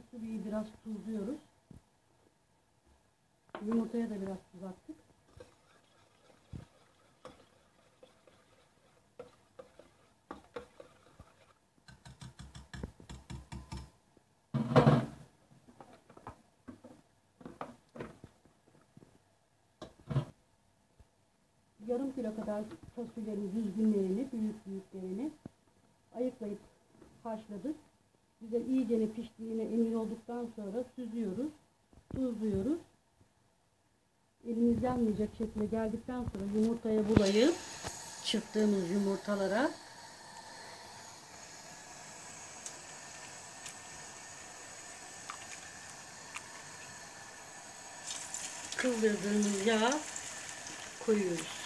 Fasulyeyi biraz tuzluyoruz. Yumurtaya da biraz tuz attık. yarım kilo kadar fasulyenin düzgünlerini, büyük büyüklerini ayıklayıp haşladık. Güzel iyice piştiğine emin olduktan sonra süzüyoruz, tuzluyoruz. Elimiz yanmayacak şekilde geldikten sonra yumurtaya bulayıp çırptığımız yumurtalara kıldırdığımız yağ koyuyoruz.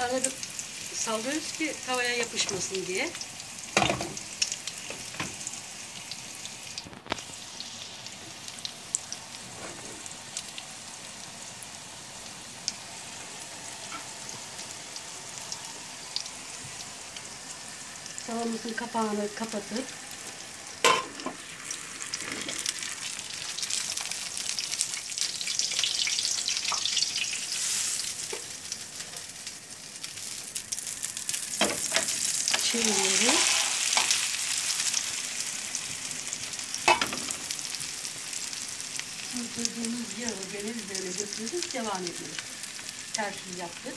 Arada sallıyoruz ki tavaya yapışmasın diye. Tavamızın kapağını kapatıp çeviriyoruz. Kırdırdığımız yağı gene üzerine devam ediyoruz. Ters yüz yaptık.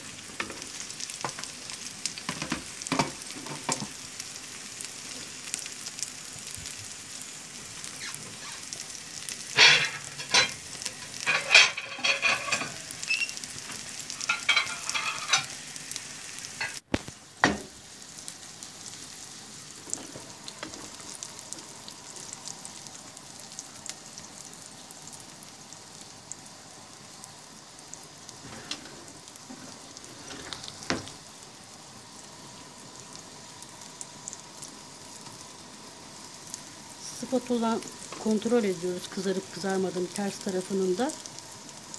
Spatula kontrol ediyoruz kızarıp kızarmadığını ters tarafının da.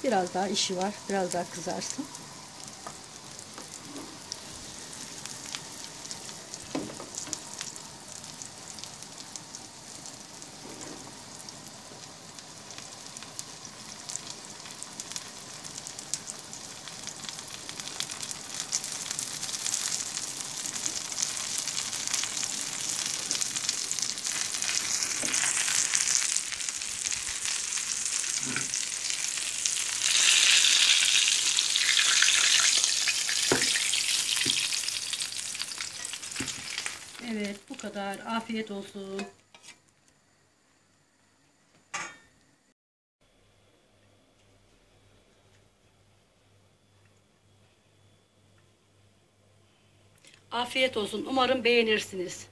Biraz daha işi var. Biraz daha kızarsın. Evet bu kadar. Afiyet olsun. Afiyet olsun. Umarım beğenirsiniz.